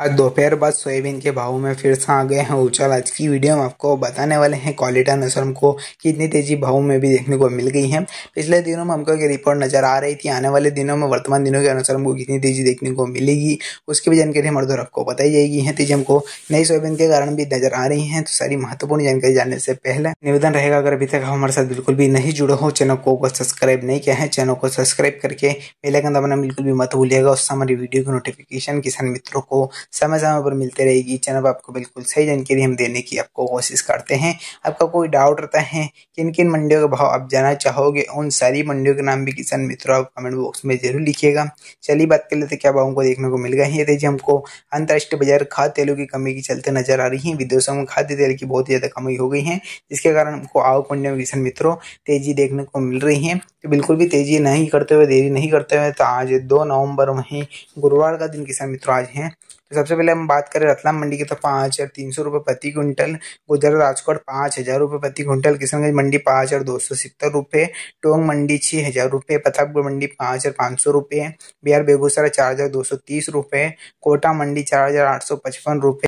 आज दोपहर बाद सोयाबीन के भाव में फिर से आ गए हैं उछाल आज की वीडियो में आपको बताने वाले हैं क्वालिटी अनुसार हमको कितनी तेज़ी भाव में भी देखने को मिल गई है। पिछले दिनों में हमको एक रिपोर्ट नज़र आ रही थी, आने वाले दिनों में वर्तमान दिनों के अनुसार हमको कितनी तेज़ी देखने को मिलेगी, उसकी भी जानकारी हमारे द्वारा आपको बताई जाएगी है। तेज़ी हमको नई सोयाबीन के कारण भी नज़र आ रही है तो सारी महत्वपूर्ण जानकारी जानने से पहले निवेदन रहेगा, अगर अभी तक हमारे साथ बिल्कुल भी नहीं जुड़े हो, चैनल को सब्सक्राइब नहीं किया है, चैनल को सब्सक्राइब करके बेलाइकन दबाना बिल्कुल भी मत भूलिएगा उससे हमारी वीडियो की नोटिफिकेशन किसान मित्रों को समय समय पर मिलते रहेगी। पर आपको बिल्कुल सही जानकारी हम देने की आपको कोशिश करते हैं। आपका कोई डाउट रहता है, किन किन मंडियों का भाव आप जाना चाहोगे, उन सारी मंडियों के नाम भी किसान मित्रों आप कमेंट बॉक्स में ज़रूर लिखिएगा। चलिए बात कर लेते क्या भावों को देखने को मिल गए हैं। तेज़ी हमको अंतर्राष्ट्रीय बाज़ार खाद्य तेलों की कमी की चलते नज़र आ रही है, विदेशों में खाद्य तेल की बहुत ज़्यादा कमी हो गई है, जिसके कारण हमको आवक मंडियों में किसान मित्रों तेज़ी देखने को मिल रही है। तो बिल्कुल भी तेज़ी नहीं करते हुए, देरी नहीं करते हुए तो आज दो नवंबर वहीं गुरुवार का दिन किसान मित्रों आज है। तो सबसे पहले हम बात करें रतलाम मंडी की तो पाँच हज़ार तीन सौ रुपये प्रति क्विंटल, गुजर राजकोट पाँच हज़ार रुपये प्रति क्विंटल, किशनगंज मंडी पाँच हज़ार दो सौ सत्तर रुपये, टोंग मंडी छः हज़ार रुपये, प्रतापगढ़ मंडी पाँच हज़ार पाँच सौ रुपये, बिहार बेगूसराय चार हज़ार दो सौ तीस रुपये, कोटा मंडी चार हज़ार आठ सौ पचपन रुपये।